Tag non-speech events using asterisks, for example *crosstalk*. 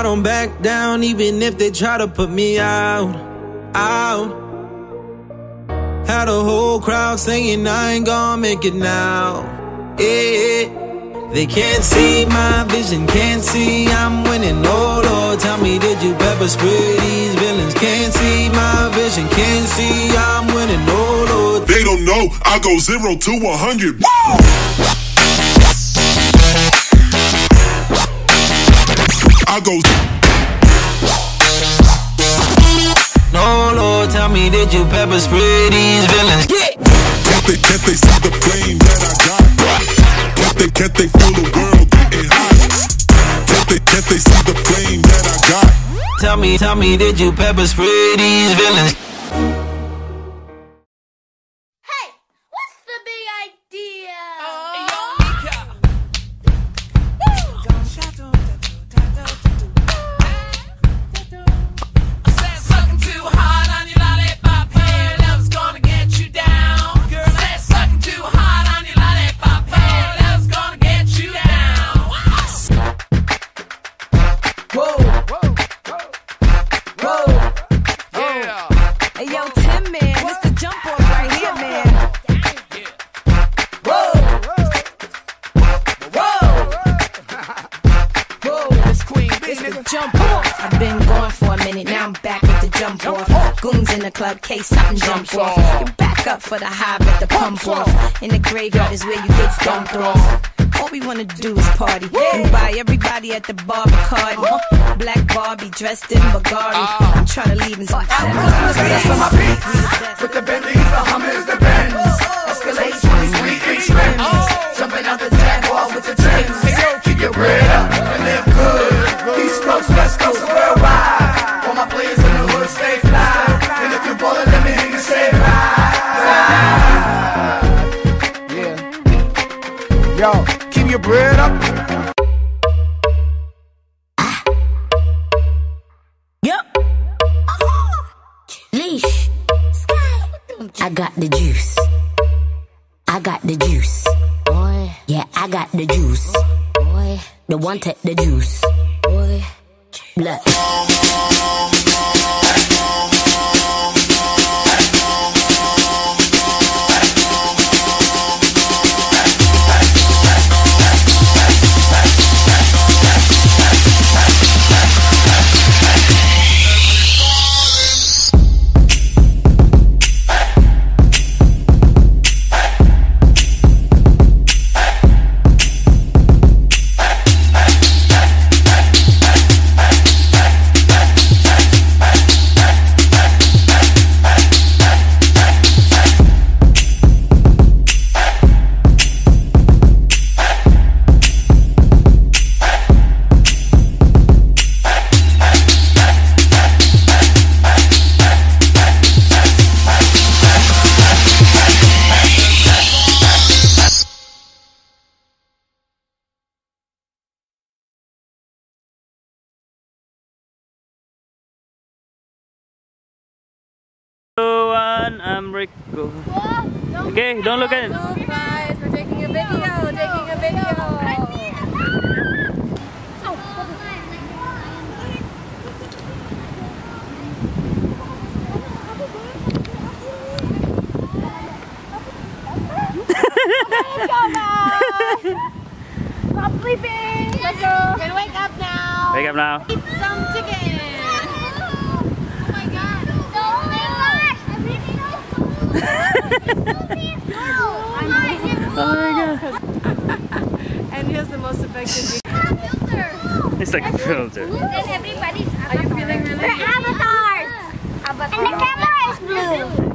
I don't back down even if they try to put me out, out. Had a whole crowd saying I ain't gonna make it now. Yeah. They can't see my vision, can't see I'm winning. Oh Lord, tell me, did you pepper spray these villains? Can't see my vision, can't see I'm winning. Oh Lord. They don't know I go zero to a hundred. I go. No Lord, tell me, did you pepper spray these villains? Yeah. Can't they, can't they see the flame that I got? Can't they, can't they feel the world getting hot? Can't they, can't they see the flame that I got? Tell me, tell me, did you pepper spray these villains? Goons in the club, case something jump off. You back up for the high, but the pump off. In the graveyard is where you get dumped off. All we wanna do is party and buy everybody at the bar Bacardi. Black Barbie dressed in Bulgari. Ah. I'm trying to leave in some With the Bentleys, the Hummers, the Benz. Escalade 23 inch rims. Oh. Jumping out the Jaguar with the Timbs. Keep your bread up and live good. East Coast, West Coast, worldwide. All my players in the hood stay Yo, keep your bread up. Yep. Leash. I got the juice. I got the juice. Boy. Yeah, I got the juice. Boy. The one take the juice. Boy. One, I'm Rico. Okay, don't look at it. Guys, we're taking a video, taking a video. Stop sleeping. Let's go. We're gonna wake up now. Wake up now. Eat some chicken. Oh my god. Oh my God! And here's the most effective. *laughs* god. It's like a filter. And everybody's Are you feeling really? We're avatars. And the camera is blue.